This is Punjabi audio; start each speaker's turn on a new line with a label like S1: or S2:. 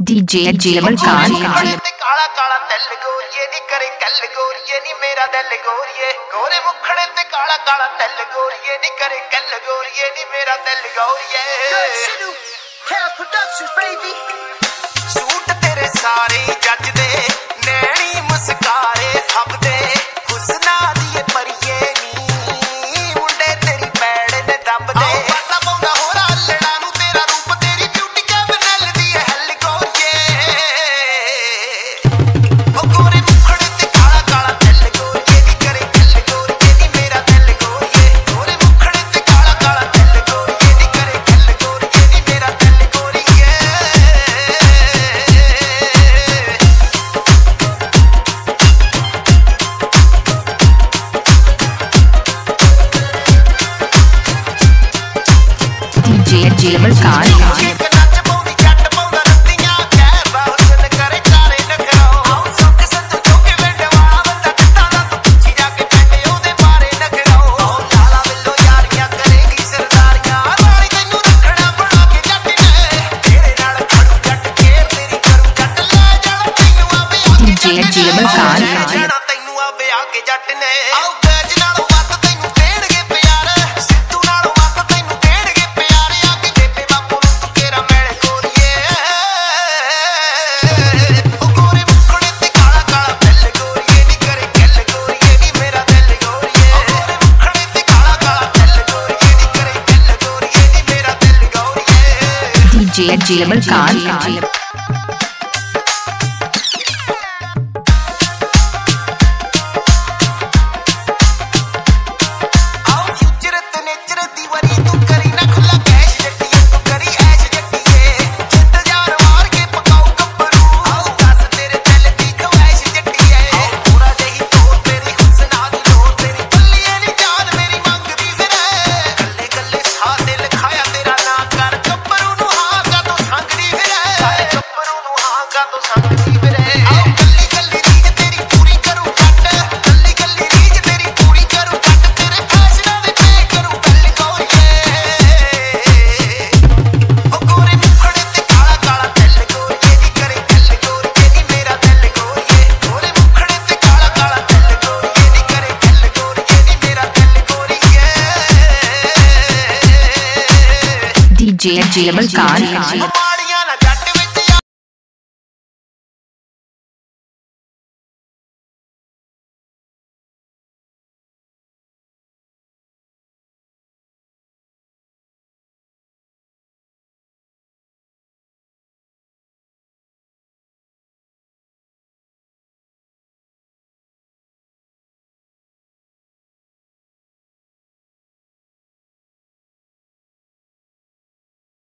S1: ਡੀਜੇ ਜੇਵਲ
S2: ਖਾਨ। ਕਾਲਾ ਕਾਲਾ ਦਿਲ ਗੋਰੀਏ ਨੀ ਕਰੇ ਕੱਲ ਗੋਰੀਏ ਨੀ ਮੇਰਾ ਦਿਲ ਗੋਰੀਏ। ਗੋਰੇ ਮੁਖੜੇ ਤੇ ਕਾਲਾ ਕਾਲਾ ਦਿਲ ਗੋਰੀਏ ਨੀ ਕਰੇ ਕੱਲ ਗੋਰੀਏ ਨੀ ਮੇਰਾ ਦਿਲ ਗੋਰੀਏ।
S3: Good, Sinu, Chaos Productions, baby.
S2: available cars. ਜੇਬ ਜੇਬ ਕਾਰ ਤੈਨੂੰ ਆ ਵਿਆਹ ਕੇ ਜੱਟ ਨੇ। ਆਉ ਗਜ ਨਾਲ ஜி
S1: ஜிலபல் கான் concealable
S2: car.